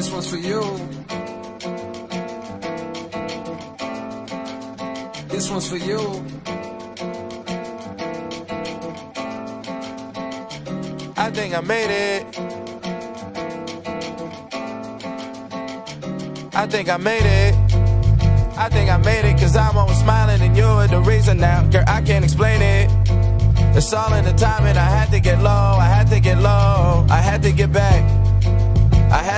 This one's for you. This one's for you. I think I made it. I think I made it. I think I made it cause I'm always smiling and you're the reason now. Girl, I can't explain it. It's all in the timing. I had to get low, I had to get low, I had to get back.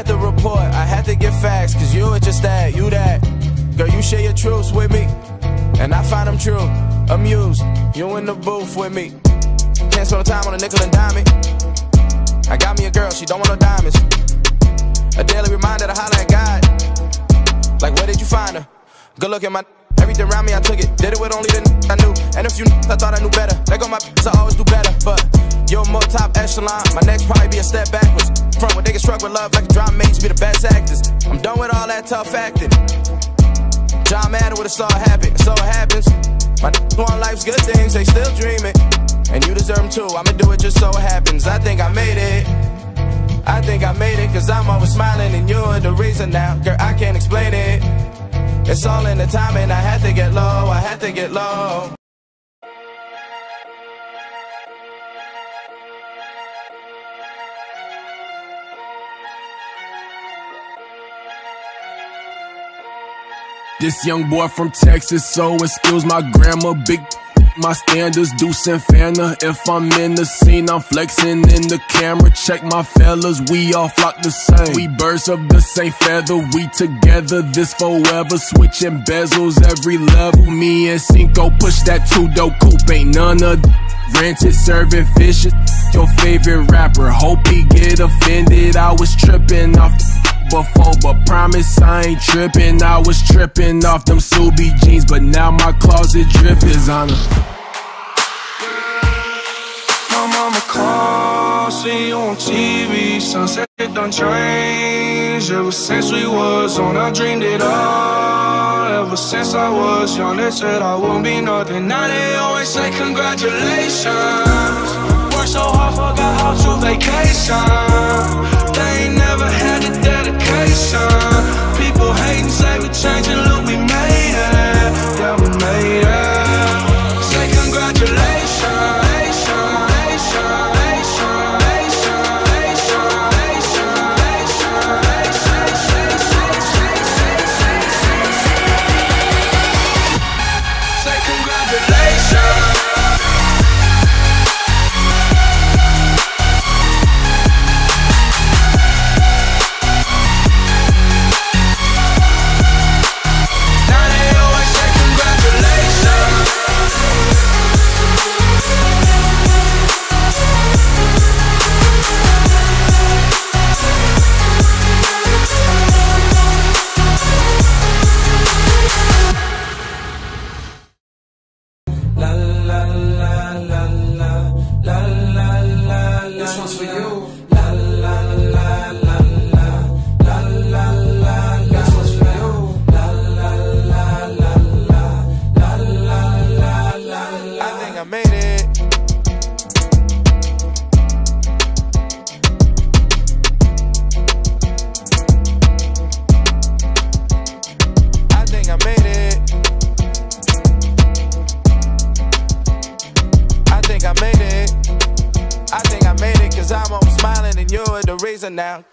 Had to report, I had to get facts, cause you were just that, you that. Girl, you share your truths with me, and I find them true. Amused, you in the booth with me. Can't spend no time on a nickel and dime I got me a girl, she don't want no diamonds. A daily reminder to holler at God. Like, where did you find her? Good look at my everything around me, I took it. Did it with only the I knew. And a few I thought I knew better. Let go my I always do better. But you're more top echelon. My next probably be a step backwards. Front where they get struck with love like a drama mates be the best actors. I'm done with all that tough acting. John Madden would have saw it happen. So it happens. My want life's good things, they still dreaming. And you deserve them too. I'ma do it just so it happens. I think I made it. I think I made it cause I'm always smiling and you're the reason now. Girl, I can't explain it. It's all in the timing. I had to get low, I had to get low. This young boy from Texas, so excuse my grandma, Big my standards, Deuce and Fanta. If I'm in the scene, I'm flexing in the camera. Check my fellas, we all flock the same. We birds of the same feather, we together, this forever. Switching bezels every level. Me and Cinco push that two door coupe, ain't none of rented serving fishes. Your favorite rapper, hope he get offended. I was tripping off before, but promise I ain't tripping. I was tripping off them Ksubi jeans, but now my closet drip is on her. My mama calls, see you on TV. Sunset done changed. Ever since we was on, I dreamed it all. Ever since I was young, they said I won't be nothing. Now they always say congratulations. Worked so hard, forgot how to vacation. They one's for you. La la la la la la la la. This one's for you. La la la la la la la la. I think I made it. And you're the reason now.